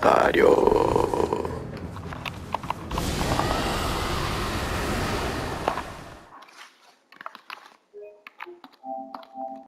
たり